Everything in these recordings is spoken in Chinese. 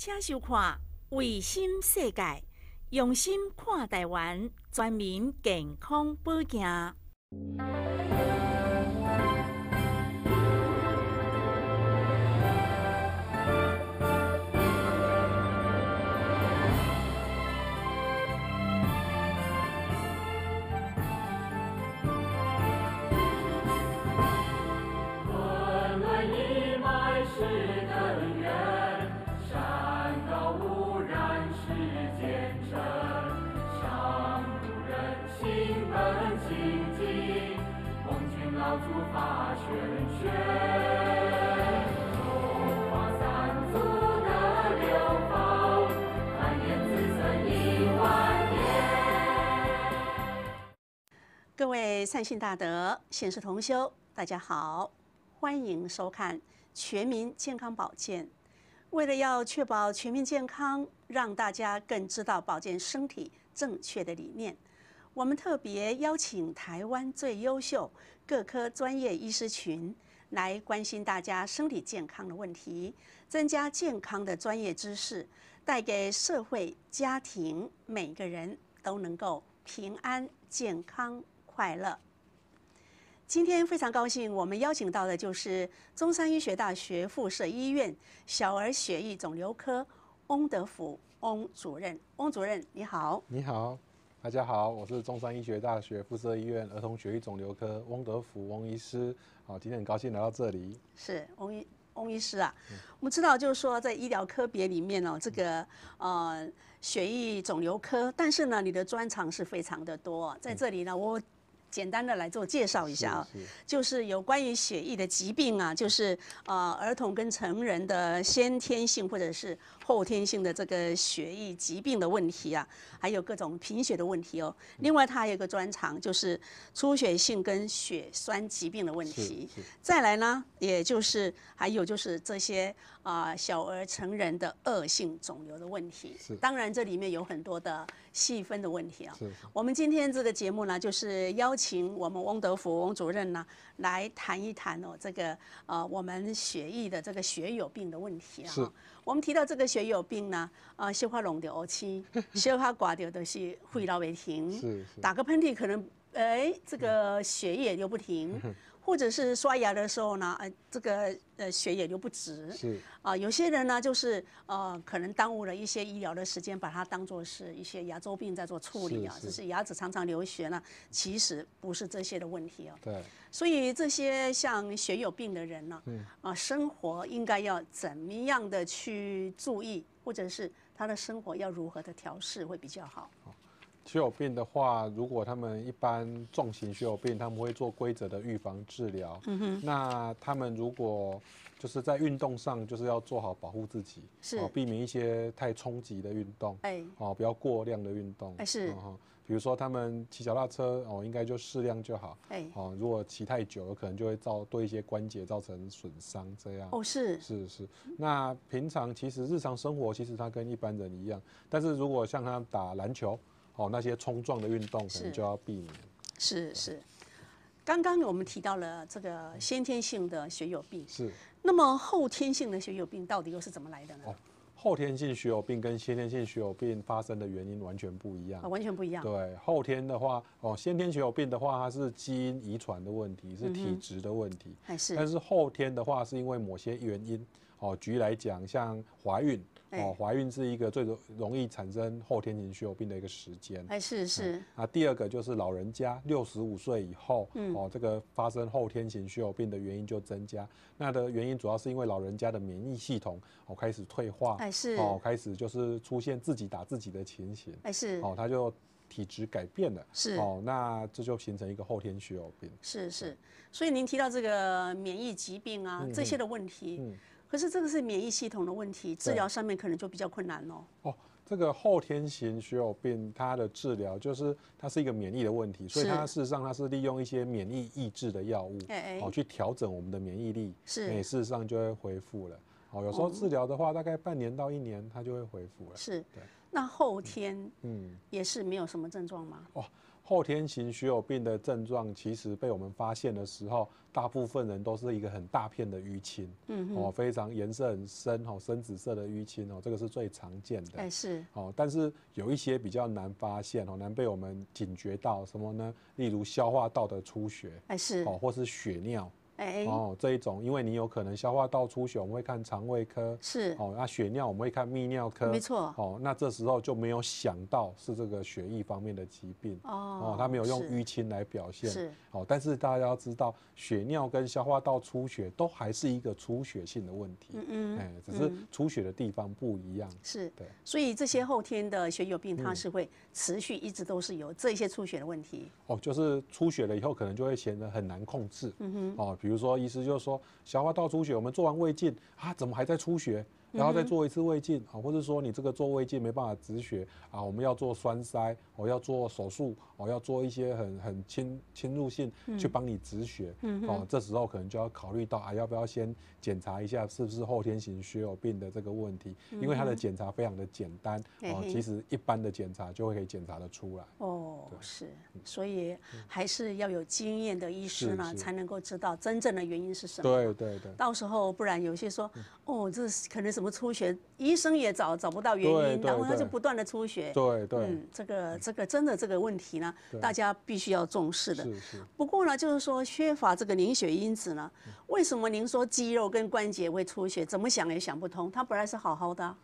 请收看《卫星世界》，用心看台湾，全民健康保健。各位善信大德、现实同修，大家好，欢迎收看《全民健康保健》。为了要确保全民健康，让大家更知道保健身体正确的理念，我们特别邀请台湾最优秀各科专业医师群来关心大家身体健康的问题，增加健康的专业知识，带给社会、家庭每个人都能够平安、健康、快乐。今天非常高兴，我们邀请到的就是中山医学大学附设医院小儿血液肿瘤科翁德福翁主任。翁主任，你好。你好，大家好，我是中山医学大学附设医院儿童血液肿瘤科翁德福翁医师。好，今天很高兴来到这里。是翁医翁医师啊，我们知道就是说在医疗科别里面哦，这个呃血液肿瘤科，但是呢，你的专长是非常的多。在这里呢，我简单的来做介绍一下啊。就是有关于血液的疾病啊，就是呃儿童跟成人的先天性或者是后天性的这个血液疾病的问题啊，还有各种贫血的问题哦。另外，他还有一个专长就是出血性跟血栓疾病的问题。再来呢，也就是还有就是这些啊、小儿成人的恶性肿瘤的问题是。当然，这里面有很多的细分的问题啊。是是我们今天这个节目呢，就是邀请我们翁德福翁主任呢来谈一谈哦，这个呃我们血液的这个血友病的问题啊。是我们提到这个血友病呢，啊，消化拢的黑青，消化挂掉都是肺痨不停，打个喷嚏可能哎这个血液流不停，或者是刷牙的时候呢，呃这个呃血也流不直。是啊，有些人呢，就是呃，可能耽误了一些医疗的时间，把它当做是一些牙周病在做处理啊，是是只是牙齿常常流血呢，其实不是这些的问题哦。对，所以这些像血友病的人呢，嗯啊，生活应该要怎么样的去注意，或者是他的生活要如何的调试会比较好？血友病的话，如果他们一般重型血友病，他们会做规则的预防治疗。嗯哼，那他们如果就是在运动上，就是要做好保护自己，是哦，避免一些太冲击的运动。哎，哦，不要过量的运动。哎是哦比如说他们骑脚踏车哦，应该就适量就好。哎哦，如果骑太久，有可能就会造对一些关节造成损伤，这样。哦是，是是，那平常其实日常生活其实他跟一般人一样，但是如果像他打篮球哦那些冲撞的运动，可能就要避免。是是。刚刚我们提到了这个先天性的血友病，是那么后天性的血友病到底又是怎么来的呢？哦后天性血友病跟先天性血友病发生的原因完全不一样啊，。完全不一样。对，后天的话，哦，先天血友病的话，它是基因遗传的问题，是体质的问题。还是但是后天的话，是因为某些原因，哦，举例来讲，像怀孕，哎哦，怀孕是一个最容容易产生后天型血友病的一个时间。哎是是。啊，第二个就是老人家六十五岁以后，嗯。哦，这个发生后天型血友病的原因就增加。那的原因主要是因为老人家的免疫系统哦开始退化，哎是。哦开始就是出现自己打自己的情形，哎是。哦，他就体质改变了，是。哦，那这就形成一个后天血友病。是是，所以您提到这个免疫疾病啊，嗯。这些的问题，嗯可是这个是免疫系统的问题，治对疗上面可能就比较困难哦。哦，这个后天型血友病，它的治疗就是它是一个免疫的问题，所以它事实上它是利用一些免疫抑制的药物，哦，去调整我们的免疫力，是哎事实上就会恢复了。哦，有时候哦治疗的话，大概半年到一年，它就会恢复了。是对，那后天嗯，也是没有什么症状吗？哦，后天型血友病的症状，其实被我们发现的时候，大部分人都是一个很大片的淤青，嗯哦，非常颜色很深，哦，深紫色的淤青哦，这个是最常见的。哎是，哦，但是有一些比较难发现哦，难被我们警觉到什么呢？例如消化道的出血，哎是，哦，或是血尿，哎。哦，这一种，因为你有可能消化道出血，我们会看肠胃科，是，哦，那血尿我们会看泌尿科，没错，哦，那这时候就没有想到是这个血液方面的疾病。哦哦，他没有用淤青来表现，是，哦，但是大家要知道，血尿跟消化道出血都还是一个出血性的问题，嗯嗯。哎，只是出血的地方不一样，是对，所以这些后天的血友病，它是会持续一直都是有这些出血的问题。哦，就是出血了以后，可能就会显得很难控制，嗯哼，哦，比比如说医师就说消化道出血，我们做完胃镜啊，怎么还在出血？然后再做一次胃镜啊，或者说你这个做胃镜没办法止血啊，我们要做栓塞，我要做手术，我要做一些很很侵侵入性去帮你止血，哦，这时候可能就要考虑到啊，要不要先检查一下是不是后天型血友病的这个问题，因为它的检查非常的简单，哦，其实一般的检查就会可以检查得出来。哦，是，所以还是要有经验的医师呢，是是才能够知道真正的原因是什么。对对对。到时候不然有些说，哦，这可能什么出血，医生也找找不到原因，然后他就不断的出血。对对，嗯，这个这个真的这个问题呢，大家必须要重视的。不过呢，就是说缺乏这个凝血因子呢，为什么您说肌肉跟关节会出血？怎么想也想不通，它本来是好好的啊、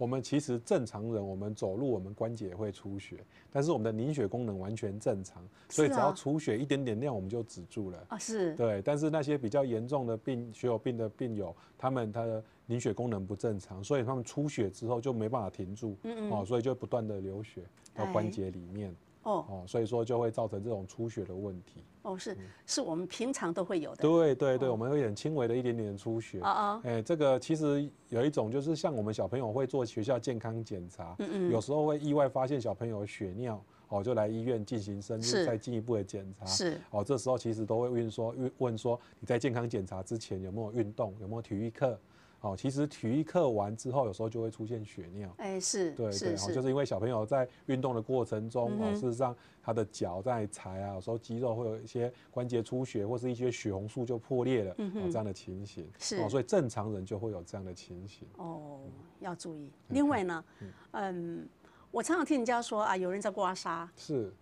我们其实正常人，我们走路，我们关节也会出血，但是我们的凝血功能完全正常，所以只要出血一点点量，我们就止住了。啊，是，对，但是那些比较严重的病，血友病的病友，他们他的凝血功能不正常，所以他们出血之后就没办法停住，哦，所以就不断的流血到哎。关节里面，哦哦，所以说就会造成这种出血的问题。哦，是，是我们平常都会有的。对对对，我们会很轻微的一点点出血。啊啊，哎，这个其实有一种就是像我们小朋友会做学校健康检查，嗯有时候会意外发现小朋友血尿，哦，就来医院进行深入再进一步的检查。是，哦，这时候其实都会问说，问问说你在健康检查之前有没有运动，有没有体育课？哦，其实体育课完之后，有时候就会出现血尿。哎，是，对对，就是因为小朋友在运动的过程中，哦，事实上他的脚在踩啊，有时候肌肉会有一些关节出血，或是一些血红素就破裂了，哦，这样的情形。嗯是哦，所以正常人就会有这样的情形。哦，要注意。另外呢，嗯，我常常听人家说啊，有人在刮痧，是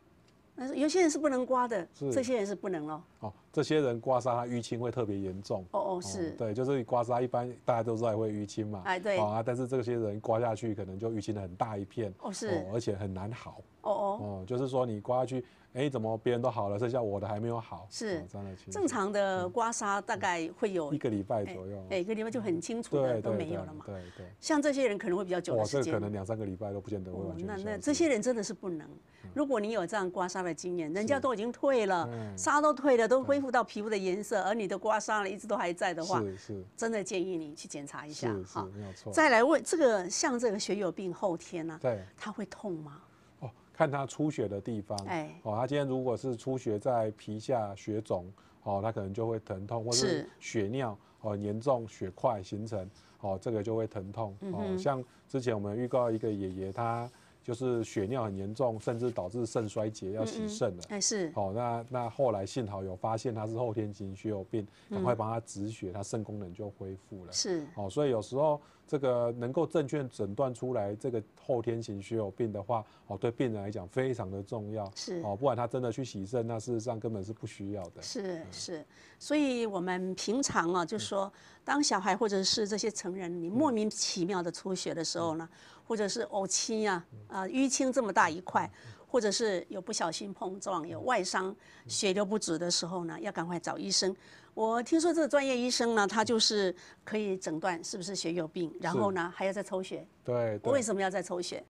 但是有些人是不能刮的，是这些人是不能咯。哦，这些人刮痧他淤青会特别严重。哦哦，是，对，就是刮痧，一般大家都知道会淤青嘛。哎对哦啊，但是这些人刮下去，可能就淤青的很大一片。哦是，哦而且很难好。哦哦，哦，就是说你刮下去，哎，怎么别人都好了，剩下我的还没有好？是哦这样的情形。正常的刮痧大概会有一个礼拜左右。哎，一个礼拜就很清楚的都没有了嘛。对对。像这些人可能会比较久哇，的时间。这个可能两三个礼拜都不见得会哦完全消失那那这些人真的是不能。如果你有这样刮痧的经验，人家都已经退了，嗯痧都退了，都恢复到皮肤的颜色，而你的刮痧了一直都还在的话，是是真的建议你去检查一下是是哈。没有错。再来问这个，像这个血友病后天呢、对它会痛吗？哦，看他出血的地方。哎哦，他今天如果是出血在皮下血肿，哦，他可能就会疼痛，或者是是血尿哦很严重，血块形成，哦，这个就会疼痛。哦，像之前我们预告一个爷爷，他就是血尿很严重，甚至导致肾衰竭，要洗肾了。哎，是哦，那那后来幸好有发现他是后天型血友病，赶快帮他止血，他肾功能就恢复了。是，哦，所以有时候这个能够正确诊断出来这个后天型血友病的话，哦，对病人来讲非常的重要。是。哦，不然他真的去洗肾，那事实上根本是不需要的。是是，所以我们平常啊，就说当小孩或者是这些成人，你莫名其妙的出血的时候呢，或者是呕青啊，啊淤青这么大一块，或者是有不小心碰撞有外伤，血流不止的时候呢，要赶快找医生。我听说这个专业医生呢，他就是可以诊断是不是血友病，然后呢还要再抽血。对对为什么要再抽血？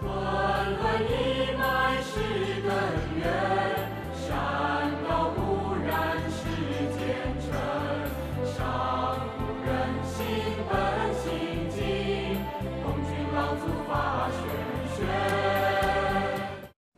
滚滚一脉是根源，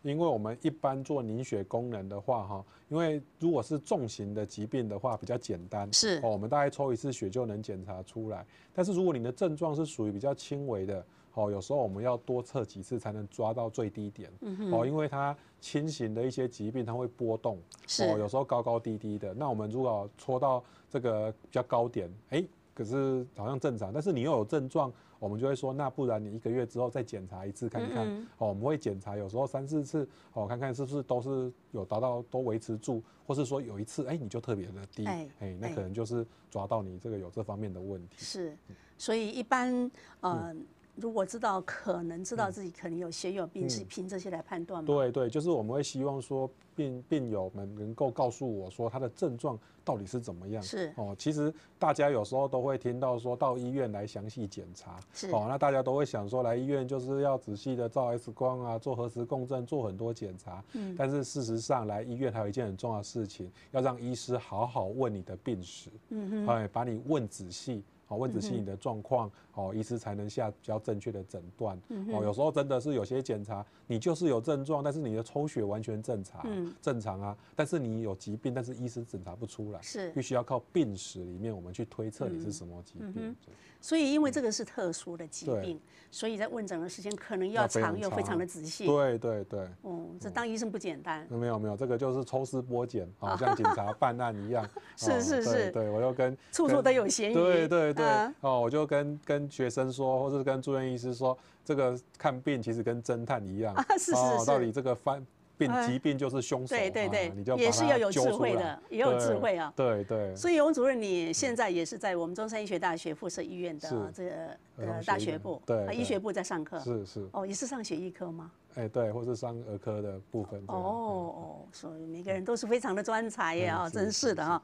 因为我们一般做凝血功能的话，哈，因为如果是重型的疾病的话，比较简单，是哦，我们大概抽一次血就能检查出来。但是如果你的症状是属于比较轻微的，哦，有时候我们要多测几次才能抓到最低点，嗯哦，因为它轻型的一些疾病它会波动，是哦，有时候高高低低的。那我们如果戳到这个比较高点，哎，可是好像正常，但是你又有症状，我们就会说，那不然你一个月之后再检查一次看看。嗯哦，我们会检查，有时候三四次，哦，看看是不是都是有达到都维持住，或是说有一次，哎，你就特别的低，哎哎，那哎。可能就是抓到你这个有这方面的问题。是，所以一般呃，嗯如果知道可能知道自己可能有血友病，是凭这些来判断吗？对对，就是我们会希望说病病友们能够告诉我说他的症状到底是怎么样。是哦，其实大家有时候都会听到说到医院来详细检查，是哦，那大家都会想说来医院就是要仔细的照 X 光啊，做核磁共振，做很多检查。嗯，但是事实上来医院还有一件很重要的事情，要让医师好好问你的病史，嗯哼，哎，把你问仔细。哦，问仔细你的状况，哦，医师才能下比较正确的诊断。哦，有时候真的是有些检查，你就是有症状，但是你的抽血完全正常，正常啊，但是你有疾病，但是医师检查不出来，是。必须要靠病史里面我们去推测你是什么疾病。对所以因为这个是特殊的疾病，所以在问诊的时间可能要长又非常的仔细。对对对，哦，这当医生不简单。没有没有，这个就是抽丝剥茧，好像警察办案一样。是 哦是。是对对，我就跟处处都有嫌疑。对对对。啊，哦，我就跟跟学生说，或是跟住院医师说，这个看病其实跟侦探一样。啊是是是。哦到底这个犯病哎疾病就是凶手，对对对也是要有智慧的也有智慧啊对对，所以翁主任，你现在也是在我们中山医学大学附设医院的是这个呃大学部，对医学部在上课。是是，哦，也是上血液科吗？哎对，或是上儿科的部分哦。哦，所以每个人都是非常的专才呀啊，嗯真是的啊。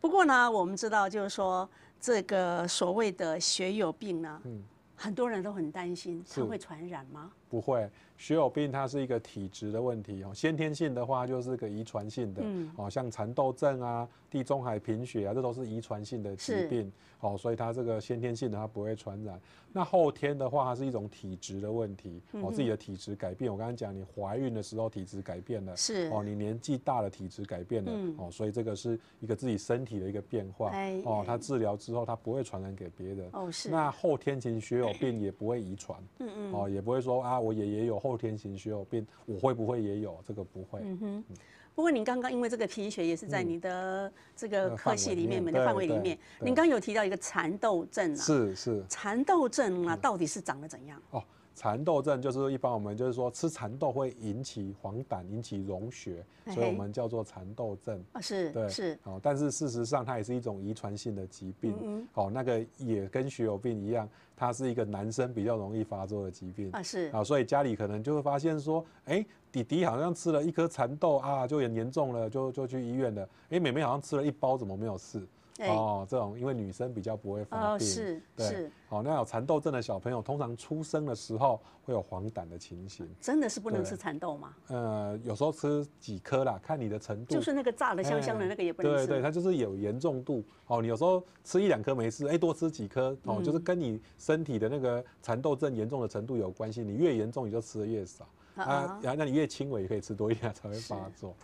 不过呢，我们知道就是说这个所谓的血友病呢，嗯很多人都很担心，它会传染吗？不会，血友病它是一个体质的问题哦，先天性的话就是个遗传性的，嗯哦，像蚕豆症啊、地中海贫血啊，这都是遗传性的疾病，哦，所以它这个先天性的它不会传染。那后天的话，它是一种体质的问题，嗯哦，自己的体质改变。我刚刚讲，你怀孕的时候体质改变了，是哦，你年纪大了体质改变了，嗯哦，所以这个是一个自己身体的一个变化哎，哦哎，它治疗之后它不会传染给别人。哦，是。那后天型血友病也不会遗传，嗯嗯哦，也不会说啊，我爷爷有后天型血友病，我会不会也有？这个不会。嗯哼。不过您刚刚因为这个贫血也是在你的这个科系里面、的范围里面，对您刚有提到一个蚕豆症啊，是是蚕豆症啊，到底是长得怎样？哦，蚕豆症就是一般我们就是说吃蚕豆会引起黄疸，引起溶血，所以我们叫做蚕豆症。啊，是对，是，哦，但是事实上它也是一种遗传性的疾病。嗯哦，那个也跟血友病一样，它是一个男生比较容易发作的疾病。啊是，啊，所以家里可能就会发现说，哎、弟弟好像吃了一颗蚕豆啊，就很严重了，就就去医院了。哎、妹妹好像吃了一包，怎么没有事？哎哦，这种因为女生比较不会发病，哦是对是，好、那有蚕豆症的小朋友，通常出生的时候会有黄疸的情形。真的是不能吃蚕豆吗？呃，有时候吃几颗啦，看你的程度。就是那个炸的香香的哎那个也不能吃。对对，它就是有严重度。哦，你有时候吃一两颗没事，哎，多吃几颗，哦，嗯就是跟你身体的那个蚕豆症严重的程度有关系。你越严重，你就吃的越少。啊啊，然后那你越轻微，也可以吃多一点才会发作。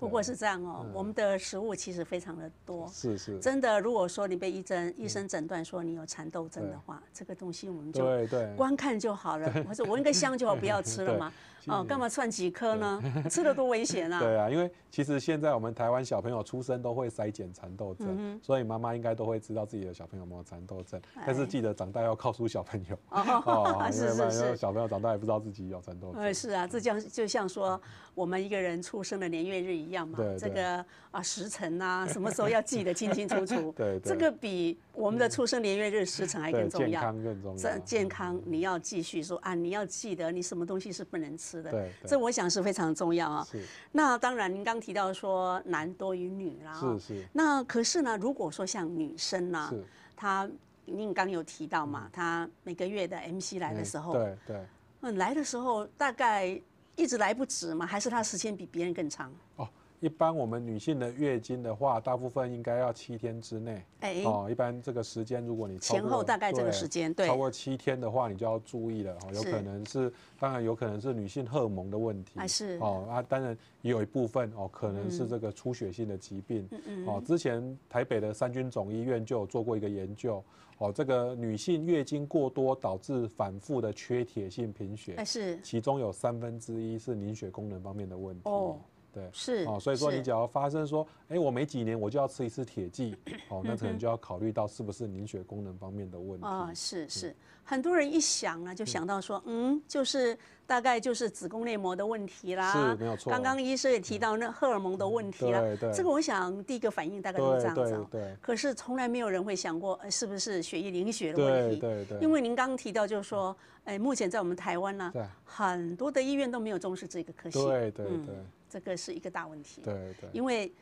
不过是这样哦，我们的食物其实非常的多。是是，真的，如果说你被医生医生诊断说你有蚕豆症的话，这个东西我们就对对。光看就好了，或者闻个香就好，不要吃了嘛。哦，干嘛串几颗呢？吃了多危险啊！对啊，因为其实现在我们台湾小朋友出生都会筛检蚕豆症，嗯所以妈妈应该都会知道自己的小朋友有没有蚕豆症。但是记得长大要告诉小朋友哦 因是是是小朋友长大也不知道自己有蚕豆症。呃，是啊，这像就像说我们一个人出生的年月日一样嘛。这个啊时辰啊，什么时候要记得清清楚楚对对这个比我们的出生年月日时辰还更重要。健康更重要。这健康你要继续说啊，你要记得你什么东西是不能吃的，对对这我想是非常重要啊。是那当然，您刚提到说男多于女啦、哦，是是那可是呢，如果说像女生呢，是。她您刚有提到嘛，她每个月的 MC 来的时候，嗯对对。嗯，来的时候大概一直来不止嘛？还是她时间比别人更长？哦，一般我们女性的月经的话，大部分应该要七天之内。哎，哦，一般这个时间，如果你超前后过大概这个时间，对超，过七天的话，你就要注意了。哦，有可能是，当然有可能是女性荷尔蒙的问题。还是哦啊，当然也有一部分哦，可能是嗯这个出血性的疾病。嗯嗯哦，之前台北的三军总医院就有做过一个研究。哦，这个女性月经过多导致反复的缺铁性贫血哎，是其中有三分之一是凝血功能方面的问题。哦对。是哦，所以说你只要发生说，哎，我每几年我就要吃一次铁剂，哦，那可能就要考虑到是不是凝血功能方面的问题。啊，是是，很多人一想呢，就想到说，嗯，就是大概就是子宫内膜的问题啦，是没有错刚刚医生也提到那荷尔蒙的问题啦，对对这个我想第一个反应大概都是这对样子哦。对对可是从来没有人会想过，呃是不是血液凝血的问题？对对对，因为您刚刚提到，就是说，哎，目前在我们台湾呢，对很多的医院都没有重视这个科系，对对嗯对这个是一个大问题。对对因为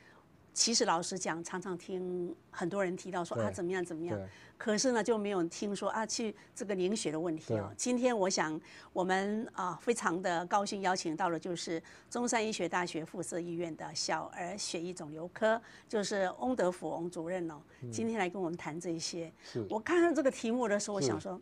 其实老实讲，常常听很多人提到说啊怎么样怎么样，可是呢就没有听说啊去这个凝血的问题啊。今天我想我们啊非常的高兴邀请到了就是中山医学大学附设医院的小儿血液肿瘤科，就是翁德福翁主任哦，今天来跟我们谈这些。是我看到这个题目的时候，我想说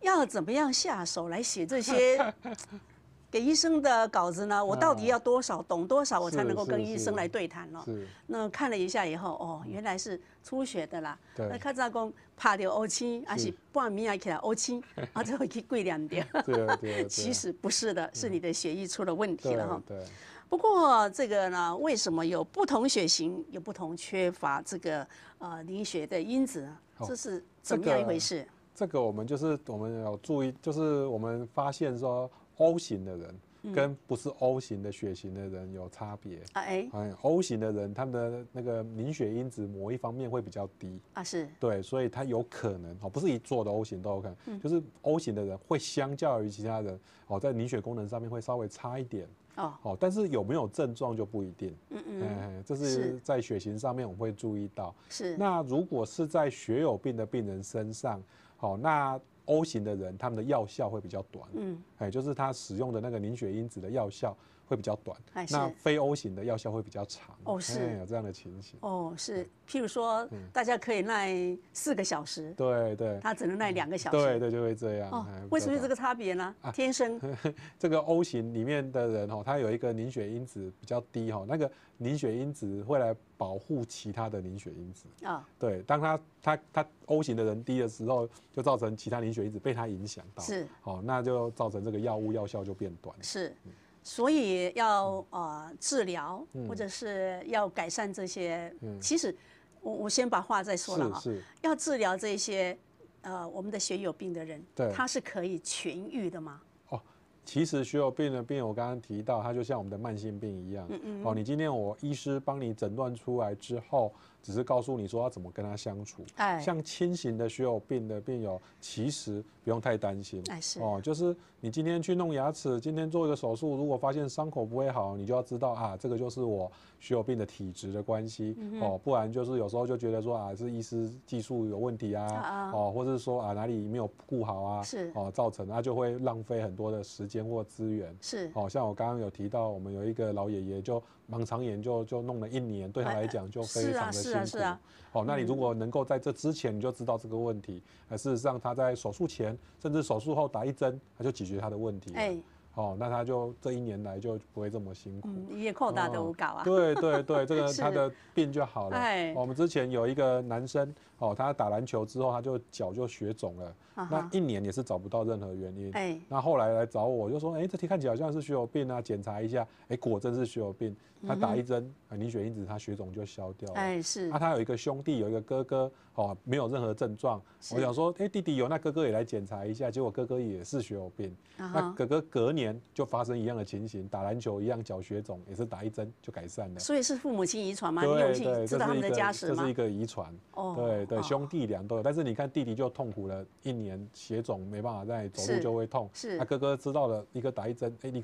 要怎么样下手来写这些。给医生的稿子呢，我到底要多少，懂多少，我才能够跟医生来对谈哦。那看了一下以后，哦，原来是出血的啦。对那较早讲拍到乌青，还是半暝啊起来乌青，啊，这会去跪两掉。对对对，其实不是的，是你的血液出了问题了哈。对不过这个呢，为什么有不同血型有不同缺乏这个呃凝血的因子这是怎么样一回事？这个我们就是我们有注意，就是我们发现说 O 型的人嗯。跟不是 O 型的血型的人有差别。啊，哎，哎，O 型的人，他们的那个凝血因子某一方面会比较低，啊是，对，所以他有可能哦，不是一做的 O 型都有可能，嗯。就是 O 型的人会相较于其他人哦，在凝血功能上面会稍微差一点。哦，哦，但是有没有症状就不一定，嗯嗯，哎，这是是。在血型上面我们会注意到。是，那如果是在血友病的病人身上，好，那 O 型的人他们的药效会比较短，嗯，哎，就是他使用的那个凝血因子的药效会比较短哎，那非 O 型的药效会比较长。哦是哎有这样的情形。哦是，譬如说嗯大家可以耐四个小时，对对他只能耐两个小时。对对，就会这样。哦哎，为什么有这？个差别呢？啊天生 这个 O 型里面的人哦，他有一个凝血因子比较低哈，那个凝血因子会来保护其他的凝血因子。啊，对，当他他他 O 型的人低的时候，就造成其他凝血因子被他影响到，是好、那就造成这个药物药效就变短。是，所以要呃治疗嗯。或者是要改善这些，嗯。其实我我先把话再说了啊，是。是，要治疗这些呃我们的血友病的人，对。他是可以痊愈的吗？哦其实血友病的病，我刚刚提到，它就像我们的慢性病一样。嗯嗯。哦，你今天我医师帮你诊断出来之后，只是告诉你说要怎么跟他相处。哎像轻型的血友病的病友，其实不用太担心。哎是哦，就是你今天去弄牙齿，今天做一个手术，如果发现伤口不会好，你就要知道啊，这个就是我血友病的体质的关系。嗯哦，不然就是有时候就觉得说啊，是医师技术有问题啊，哦，或者是说啊哪里没有顾好啊，是哦造成，那就会浪费很多的时间或资源。是哦，像我刚刚有提到，我们有一个老爷爷就盲肠炎就就弄了一年，对他来讲就非常的辛苦。是啊是啊哦，那你如果能够在这之前你就知道这个问题，呃，事实上他在手术前甚至手术后打一针，他就解决他的问题。哎哦，那他就这一年来就不会这么辛苦。嗯，也扩大的无搞啊，对对对，这个 他的病就好了。哎我们之前有一个男生，哦，他打篮球之后，他就脚就血肿了，那一年也是找不到任何原因。哎那后来来找我，就说，哎、这题看起来好像是血友病啊，检查一下，哎、果真是血友病。他打一针，啊凝血因子，他血肿就消掉了。嗯哎是啊，他有一个兄弟，有一个哥哥，哦，没有任何症状。我想说，哎、弟弟有，那哥哥也来检查一下，结果哥哥也是血友病。啊，那哥哥隔年就发生一样的情形，打篮球一样脚血肿，也是打一针就改善了。所以是父母亲遗传吗？你有去知道他们的家史吗这是一？个遗传。哦对对，哦兄弟俩都有，但是你看弟弟就痛苦了一年，血肿没办法再走路就会痛。是他哥哥知道了，一个打一针，哎，你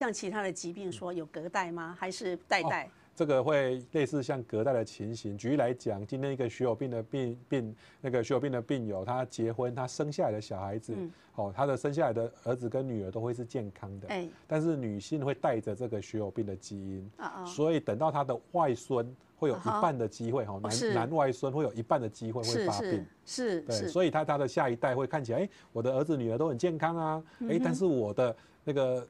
像其他的疾病说有隔代吗？还是代代？这个会类似像隔代的情形。举例来讲，今天一个血友病的病病，那个血友病的病友，他结婚，他生下来的小孩子，哦，他的生下来的儿子跟女儿都会是健康的。哎，但是女性会带着这个血友病的基因，所以等到他的外孙会有一半的机会，哈，男男外孙会有一半的机会会发病，是，对，所以他他的下一代会看起来，哎，我的儿子女儿都很健康啊，哎，但是我的那个。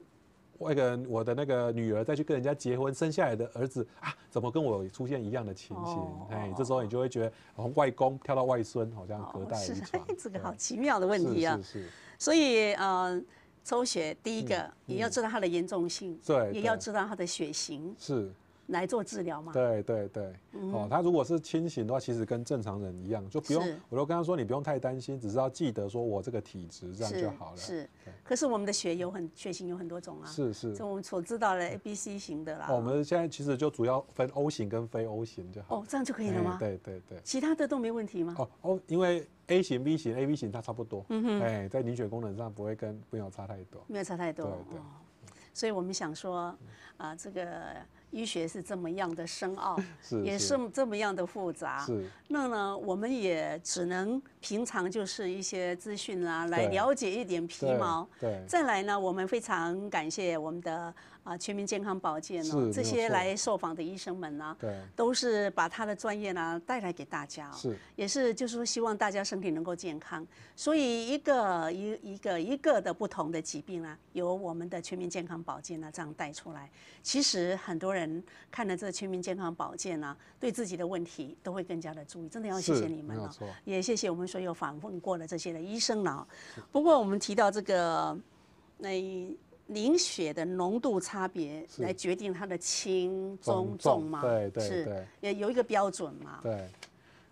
那个我的那个女儿再去跟人家结婚，生下来的儿子啊，怎么跟我出现一样的情形？哎，这时候你就会觉得从外公跳到外孙，好像隔代遗传。这个好奇妙的问题啊！是是。所以呃，抽血第一个也要知道它的严重性，对，也要知道它的血型。是。来做治疗嘛？对对对，哦，他如果是清醒的话，其实跟正常人一样，就不用，我都跟他说，你不用太担心，只是要记得说我这个体质这样就好了。是，可是我们的血有很血型有很多种啊。是是。就我们所知道的 A、B、C 型的啦。我们现在其实就主要分 O 型跟非 O 型就好。哦，这样就可以了吗？对对对。其他的都没问题吗？哦哦，因为 A 型、B 型、A、B 型它差不多，嗯哼，哎，在凝血功能上不会跟没有差太多。没有差太多。对对。所以我们想说，啊，这个。医学是这么样的深奥，也是这么样的复杂。是，那呢，我们也只能平常就是一些资讯啦，来了解一点皮毛。对。再来呢，我们非常感谢我们的。啊，全民健康保健哦，这些来受访的医生们呢，对，都是把他的专业呢带来给大家，是，也是就是说希望大家身体能够健康。所以一个一一个一个的不同的疾病呢，由我们的全民健康保健呢这样带出来。其实很多人看了这全民健康保健呢，对自己的问题都会更加的注意。真的要谢谢你们了，也谢谢我们所有访问过的这些的医生了。不过我们提到这个那。凝血的浓度差别来决定它的轻、中、重嘛？对对对，也有一个标准嘛。对，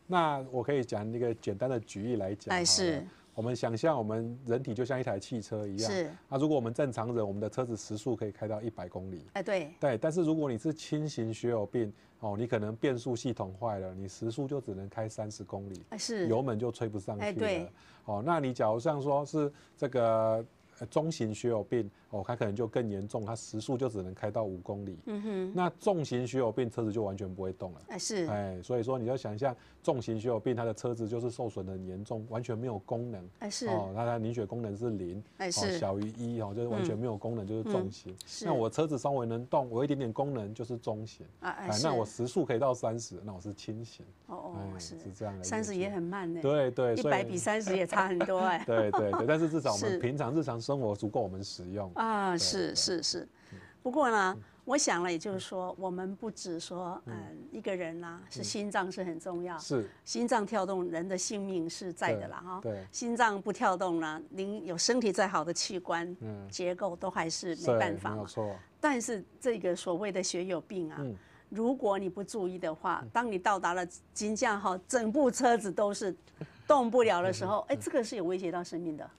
那我可以讲一个简单的举例来讲。哎，是。我们想象我们人体就像一台汽车一样。是。那如果我们正常人，我们的车子时速可以开到一百公里。哎，对。对，但是如果你是轻型血友病，哦，你可能变速系统坏了，你时速就只能开三十公里。哎，是。油门就吹不上去了。哦，那你假如像说是这个。中型血友病哦，它可能就更严重，它时速就只能开到五公里。嗯哼，那重型血友病车子就完全不会动了。哎是，哎，所以说你要想象重型血友病，它的车子就是受损的很严重，完全没有功能。哎是，哦，它的凝血功能是零，哎是，小于一哦，就是完全没有功能，就是重型。那我车子稍微能动，我一点点功能就是中型。啊哎那我时速可以到三十，那我是轻型。哦哦，是是这样的。三十也很慢呢。对对，一百比三十也差很多哎。对 对对，但是至少我们平常日常。生活足够我们使用啊，是是是。不过呢，我想了，也就是说，我们不止说，嗯，一个人呢是心脏是很重要，是心脏跳动，人的性命是在的啦哈。对，心脏不跳动呢，您有身体再好的器官结构都还是没办法嘛。没错。但是这个所谓的血友病啊，如果你不注意的话，当你到达了金价哈，整部车子都是动不了的时候，哎，这个是有威胁到生命的。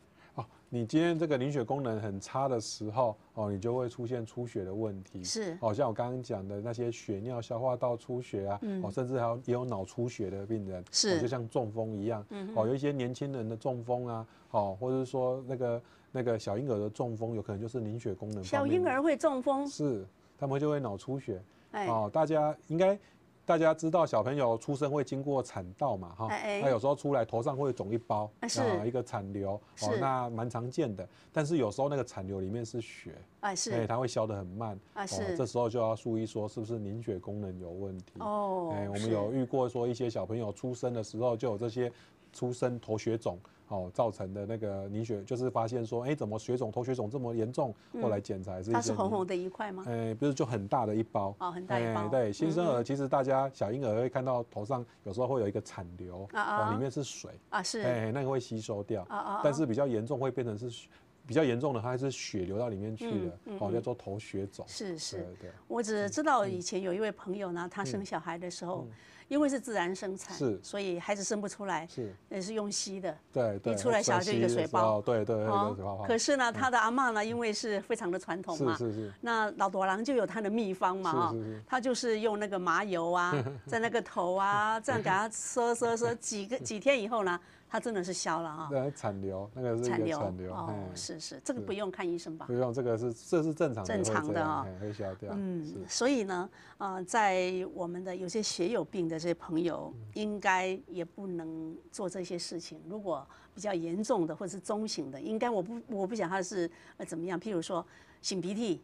你今天这个凝血功能很差的时候，哦，你就会出现出血的问题。是，哦，像我刚刚讲的那些血尿、消化道出血啊，哦，甚至还有也有脑出血的病人，是，就像中风一样。嗯。哦，有一些年轻人的中风啊，哦，或者是说那个那个小婴儿的中风，有可能就是凝血功能。小婴儿会中风？是，他们就会脑出血。哎。哦，大家应该。大家知道小朋友出生会经过产道嘛？哈，那有时候出来头上会肿一包，啊，一个产瘤，哦，那蛮常见的。但是有时候那个产瘤里面是血，哎，是，哎，它会消得很慢，啊，是，这时候就要注意说是不是凝血功能有问题。哦，哎，我们有遇过说一些小朋友出生的时候就有这些出生头血肿。哦，造成的那个凝血，就是发现说，哎，怎么血肿、头血肿这么严重？后来检查是。它是红红的一块吗？哎，不是，就很大的一包。哦，很大一包。对，新生儿其实大家小婴儿会看到头上有时候会有一个产瘤，哦，里面是水。啊，是。哎，那个会吸收掉。啊啊。但是比较严重会变成是，比较严重的它是血流到里面去了，哦，叫做头血肿。是是。对对。我只知道以前有一位朋友呢，他生小孩的时候。因为是自然生产，是所以孩子生不出来，是，也是用吸的。对对。一出来小孩就一个水包，对对对，哦。可是呢，他的阿嬷呢，因为是非常的传统嘛，是是是，那老多郎就有他的秘方嘛，哈是是是，他就是用那个麻油啊，在那个头啊，这样给他搓搓搓，几个几天以后呢，他真的是消了哈。对产瘤，那个是一产瘤个产瘤，哦，是是，这个不用看医生吧不？用这个是这是正常的，正常的会消掉，嗯，所以呢，呃，在我们的有些血友病的这些朋友，嗯应该也不能做这些事情。如果比较严重的或者是中型的，应该我不我不讲他是呃怎么样，譬如说擤鼻涕，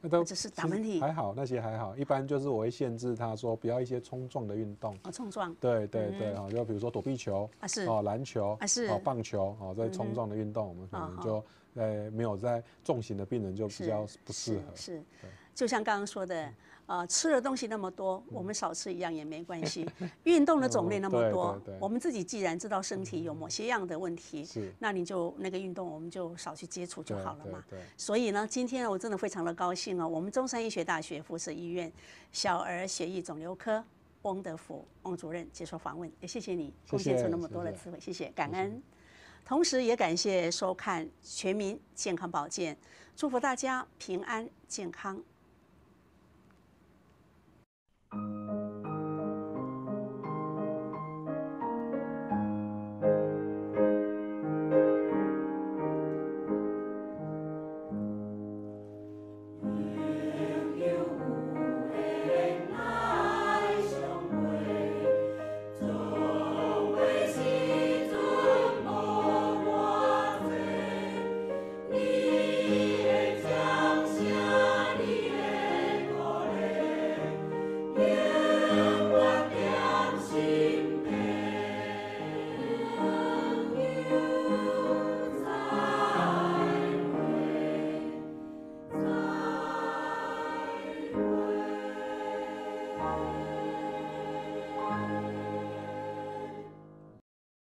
那都只是打其实喷嚏还好，那些还好，一般就是我会限制他说不要一些冲撞的运动。啊冲撞。对对对，啊，就比如说躲避球啊是。哦，篮球啊是。哦，棒球哦，这冲撞的运动，我们可啊能就呃没有在重型的病人就比较不适合。是是，就像刚刚说的，呃，吃的东西那么多，嗯我们少吃一样也没关系。运动的种类那么多我们自己既然知道身体有某些样的问题，是，那你就那个运动我们就少去接触就好了嘛。所以呢，今天，我真的非常的高兴哦，我们中山医学大学附设医院小儿血液肿瘤科翁德福翁主任接受访问，也谢谢你贡献出那么多的智慧，谢谢，感恩。同时也感谢收看《全民健康保健》，祝福大家平安健康。《Thank you.